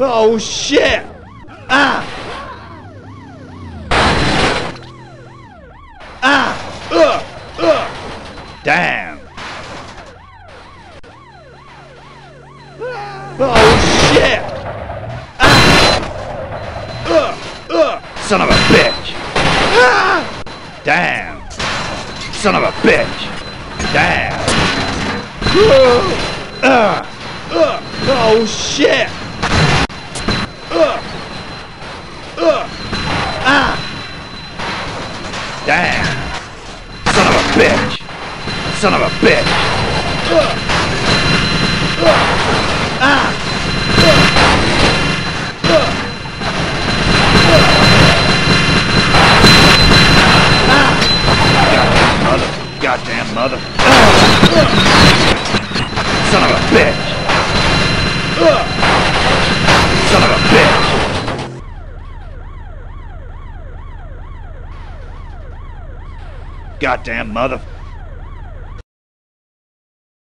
Oh shit! Ah! Ah! Ugh! Ugh! Damn! Oh shit! Ah! Ugh! Ugh! Son of a bitch! Ah! Damn! Son of a bitch! Damn! Ugh! Ugh! Ugh! Oh shit! Ugh! Ah! Damn! Son of a bitch! Son of a bitch! Ugh! Ugh! Ah! Ugh! Mother, goddamn mother! Ugh! Son of a bitch! Ugh! Son of a bitch! Goddamn mother.